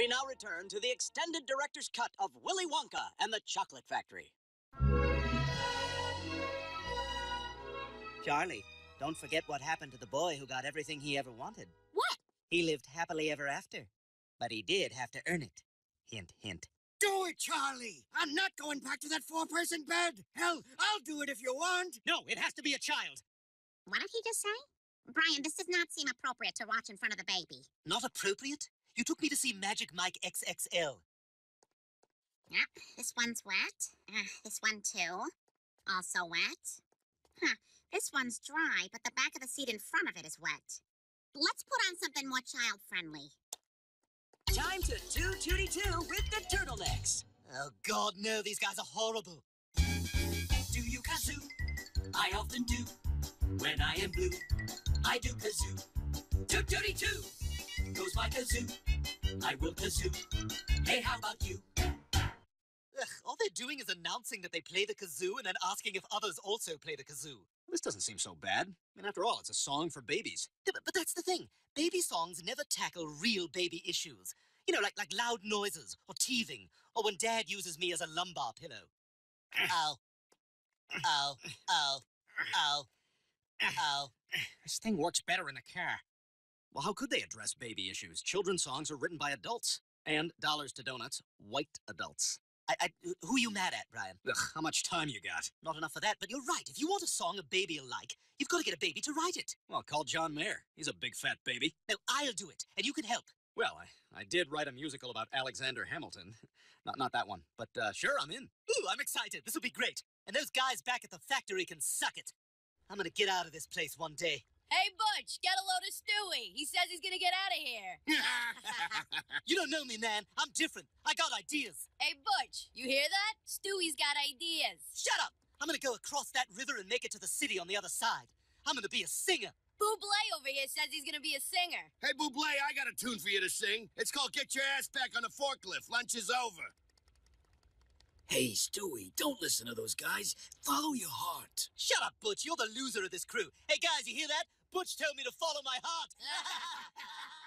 We now return to the extended director's cut of Willy Wonka and the Chocolate Factory. Charlie, don't forget what happened to the boy who got everything he ever wanted. What? He lived happily ever after. But he did have to earn it. Hint, hint. Do it, Charlie! I'm not going back to that four-person bed! Hell, I'll do it if you want! No, it has to be a child. What did he just say? Brian, this does not seem appropriate to watch in front of the baby. Not appropriate? You took me to see Magic Mike XXL. Yep, this one's wet. Uh, this one too. Also wet. Huh, this one's dry, but the back of the seat in front of it is wet. Let's put on something more child-friendly. Time to do Tootie Two with the turtlenecks. Oh, God, no, these guys are horrible. Do you kazoo? I often do. When I am blue, I do kazoo. Toot tooty too. Goes my kazoo. I will kazoo. Hey, how about you? Ugh, all they're doing is announcing that they play the kazoo and then asking if others also play the kazoo. This doesn't seem so bad. Mean, after all, it's a song for babies. Yeah, but, but that's the thing. Baby songs never tackle real baby issues. You know, like, like loud noises, or teething, or when dad uses me as a lumbar pillow. Ow. Ow. Ow. Ow. Ow. This thing works better in the car. Well, how could they address baby issues? Children's songs are written by adults. And dollars to donuts, white adults. I, I, who you mad at, Brian? Ugh, how much time you got? Not enough for that, but you're right. If you want a song a baby will like, you've got to get a baby to write it. Well, call John Mayer. He's a big fat baby. No, I'll do it, and you can help. Well, I, I did write a musical about Alexander Hamilton. Not not that one, but uh, sure, I'm in. Ooh, I'm excited. This will be great. And those guys back at the factory can suck it. I'm gonna get out of this place one day. Hey, Butch, get a load of Stewie. He says he's gonna get out of here. You don't know me, man. I'm different. I got ideas. Hey, Butch, you hear that? Stewie's got ideas. Shut up! I'm gonna go across that river and make it to the city on the other side. I'm gonna be a singer. Buble over here says he's gonna be a singer. Hey, Buble, I got a tune for you to sing. It's called Get Your Ass Back on the Forklift. Lunch is over. Hey, Stewie, don't listen to those guys. Follow your heart. Shut up, Butch. You're the loser of this crew. Hey, guys, you hear that? Butch told me to follow my heart.